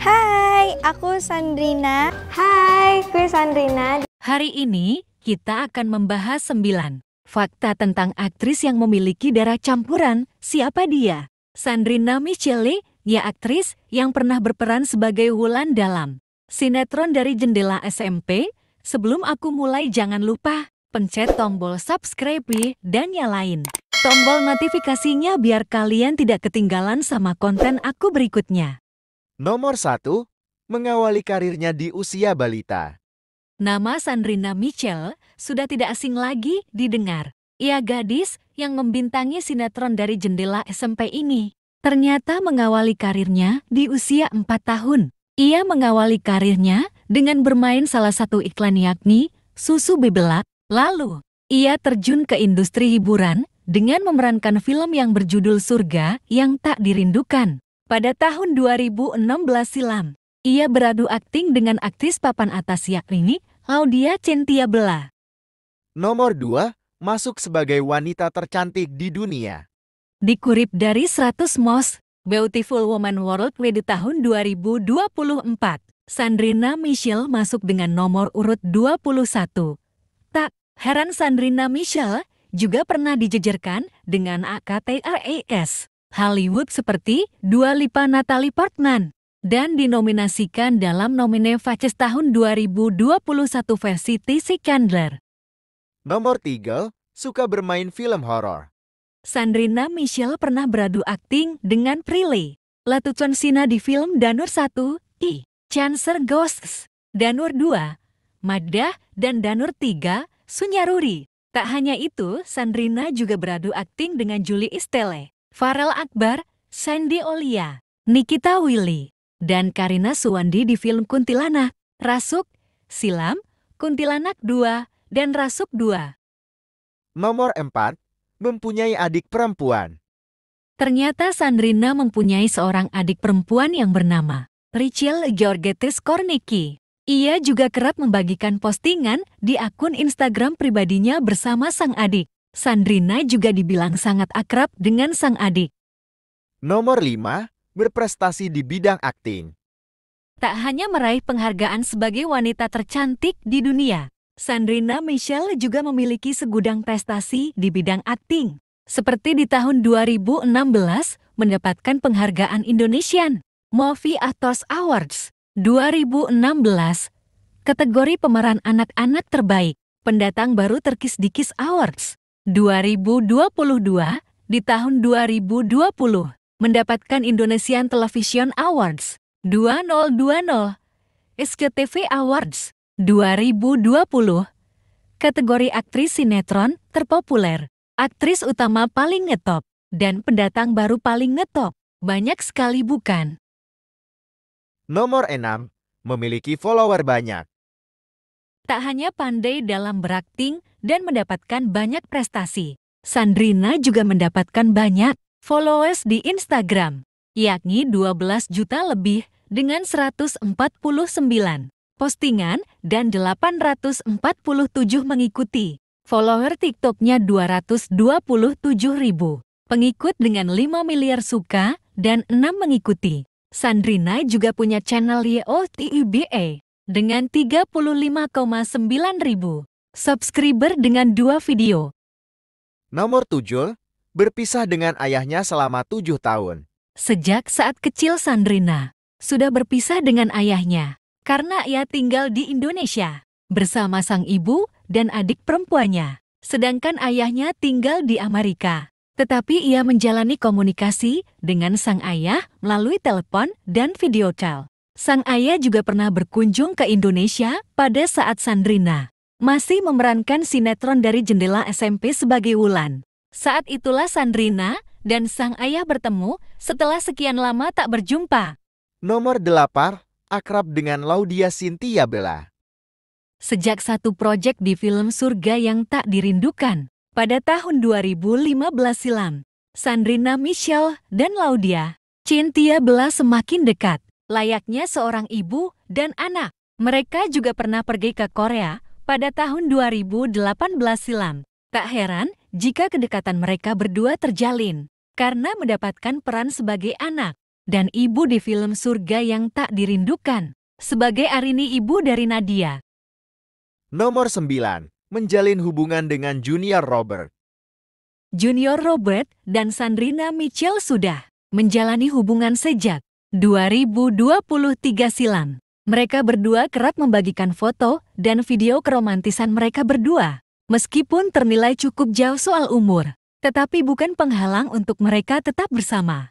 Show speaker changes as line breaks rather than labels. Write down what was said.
Hai, aku Sandrina.
Hai, gue Sandrina.
Hari ini kita akan membahas 9 fakta tentang aktris yang memiliki darah campuran. Siapa dia? Sandrina Michele, ya aktris yang pernah berperan sebagai Wulan dalam sinetron dari jendela SMP. Sebelum aku mulai jangan lupa pencet tombol subscribe dan nyalain tombol notifikasinya biar kalian tidak ketinggalan sama konten aku berikutnya.
Nomor 1. Mengawali karirnya di usia balita.
Nama Sandrina Michel sudah tidak asing lagi didengar. Ia gadis yang membintangi sinetron dari jendela SMP ini. Ternyata mengawali karirnya di usia 4 tahun. Ia mengawali karirnya dengan bermain salah satu iklan yakni Susu Bebela. Lalu, ia terjun ke industri hiburan dengan memerankan film yang berjudul Surga yang Tak Dirindukan. Pada tahun 2016 silam, ia beradu akting dengan aktris papan atas yakni Laudia Centia Bela.
Nomor 2. Masuk sebagai wanita tercantik di dunia.
Dikurip dari 100 Most Beautiful Woman World di tahun 2024, Sandrina Michelle masuk dengan nomor urut 21. Tak heran Sandrina Michelle juga pernah dijejerkan dengan AKTRAS. Hollywood seperti Dua Lipa Natalie Portman dan dinominasikan dalam nomine Faces tahun 2021 versi TC Chandler.
Nomor 3. Suka bermain film horor.
Sandrina Michelle pernah beradu akting dengan Prilly Latuconsina di film Danur 1, I, Cancer Ghosts, Danur 2, Madah, dan Danur 3, Sunyaruri. Tak hanya itu, Sandrina juga beradu akting dengan Julie Estelle. Farel Akbar, Sandy Olia, Nikita Willy, dan Karina Suwandi di film Kuntilanak, Rasuk, Silam, Kuntilanak 2, dan Rasuk 2.
Nomor 4. Mempunyai adik perempuan.
Ternyata Sandrina mempunyai seorang adik perempuan yang bernama Rachel Georgetes Kornicki. Ia juga kerap membagikan postingan di akun Instagram pribadinya bersama sang adik. Sandrina juga dibilang sangat akrab dengan sang adik.
Nomor 5. Berprestasi di bidang akting.
Tak hanya meraih penghargaan sebagai wanita tercantik di dunia, Sandrina Michelle juga memiliki segudang prestasi di bidang akting. Seperti di tahun 2016 mendapatkan penghargaan Indonesian Movie Actors Awards 2016 kategori pemeran anak-anak terbaik pendatang baru Terkis Dikis Awards 2022 di tahun 2020 mendapatkan Indonesian Television Awards 2020 SCTV Awards 2020 kategori aktris sinetron terpopuler, aktris utama paling ngetop, dan pendatang baru paling ngetop. Banyak sekali bukan?
Nomor 6. Memiliki follower banyak.
Tak hanya pandai dalam berakting dan mendapatkan banyak prestasi, Sandrina juga mendapatkan banyak followers di Instagram, yakni 12 juta lebih dengan 149 postingan dan 847 mengikuti. Follower TikToknya 227 ribu. Pengikut dengan 5 miliar suka dan 6 mengikuti. Sandrina juga punya channel YOTUBA dengan 35,9 ribu subscriber dengan dua video.
Nomor 7. Berpisah dengan ayahnya selama 7 tahun.
Sejak saat kecil Sandrina sudah berpisah dengan ayahnya karena ia tinggal di Indonesia bersama sang ibu dan adik perempuannya. Sedangkan ayahnya tinggal di Amerika. Tetapi ia menjalani komunikasi dengan sang ayah melalui telepon dan video call. Sang ayah juga pernah berkunjung ke Indonesia pada saat Sandrina masih memerankan sinetron dari jendela SMP sebagai Wulan. Saat itulah Sandrina dan sang ayah bertemu setelah sekian lama tak berjumpa.
Nomor 8. Akrab dengan Laudia Cynthia Bella.
Sejak satu proyek di film Surga yang tak dirindukan, pada tahun 2015 silam, Sandrina Michelle dan Laudia, Cynthia Bella semakin dekat, layaknya seorang ibu dan anak. Mereka juga pernah pergi ke Korea pada tahun 2018 silam. Tak heran jika kedekatan mereka berdua terjalin karena mendapatkan peran sebagai anak dan ibu di film Surga yang Tak Dirindukan. Sebagai Arini ibu dari Nadia.
Nomor 9. Menjalin hubungan dengan Junior Robert.
Junior Robert dan Sandrina Mitchell sudah menjalani hubungan sejak 2023 silam. Mereka berdua kerap membagikan foto dan video keromantisan mereka berdua. Meskipun ternilai cukup jauh soal umur, tetapi bukan penghalang untuk mereka tetap bersama.